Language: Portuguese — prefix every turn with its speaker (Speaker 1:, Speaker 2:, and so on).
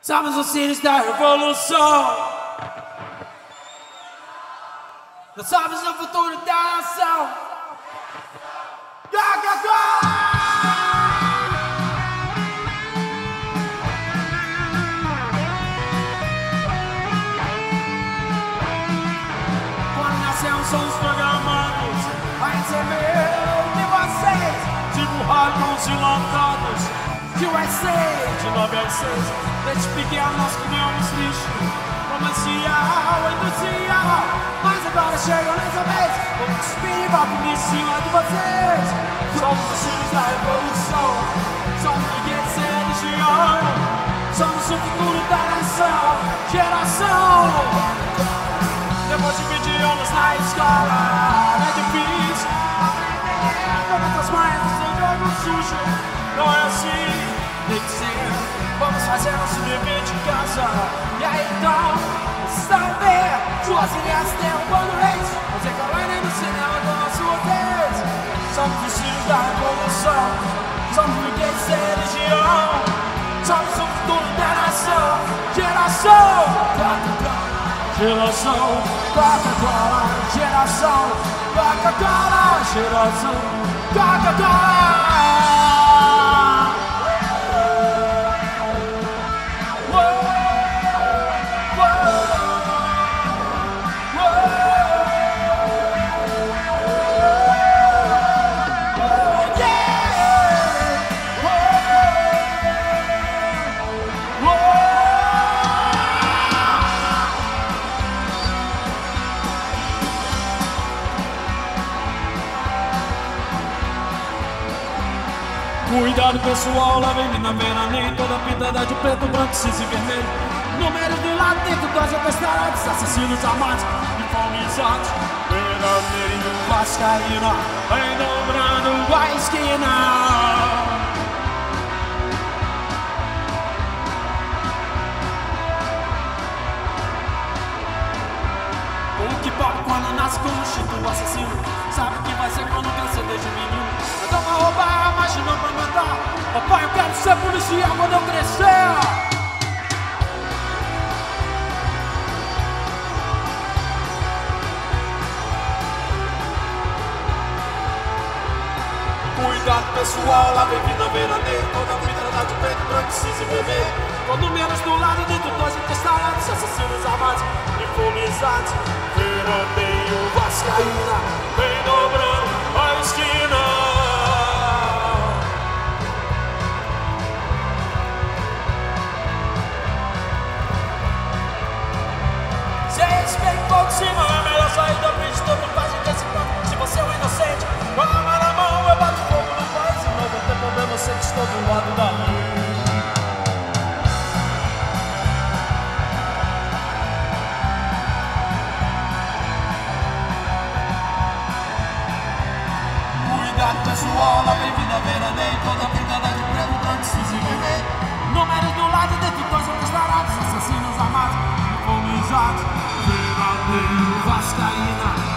Speaker 1: Somos os filhos da revolução. Nós somos o futuro da nação. Go, go, go! Somos programados a receber de vocês Tipo dilatados de USA De 9 às 6 Desde pequeno nós comemos lixo Comercial, industrial Mas agora chega nessa vez. Vamos cuspir bater em cima de vocês. Somos os filhos da revolução. Somos ninguém sem religião. Somos o futuro da nação. Geração. Depois de 20 anos na escola É difícil Como as mães do jogo sujo Não é assim, tem que ser. Vamos fazer nosso dever de casa. E aí então, saber Suas ideias derrubando reis. Você colônia no cinema do nosso vez Somos os filhos da revolução. Somos burgueses sem religião Somos o futuro da nação. Geração. Geração. Coca-Cola, geração. Coca-Cola, geração. Coca-Cola. Cuidado pessoal, lá vem mina vera Nem toda pintada de preto, branco, cinza e vermelho. Número de lá dentro das atestadas Assassinos armados, infamizados Verdadeiro vascaína Vem dobrando a esquina quando nasce com o instinto assassino Sabe que vai ser quando crescer desde menino? Não pra roubar, Papai, eu quero ser policial quando eu crescer. Cuidado pessoal, lá vem vida veraneia Toda vida dá de preto, branco, cinza e vermelho. Com números do lado dentro dois intestados Assassinos armados, infamizados Se respeita um pouco cima, é melhor sair da frente Todo mundo ponto, se você é um inocente Com a na mão, eu bato fogo no país E não vou sei que estou do lado da lei pessoal, vem vida veraneio Toda Vascaína.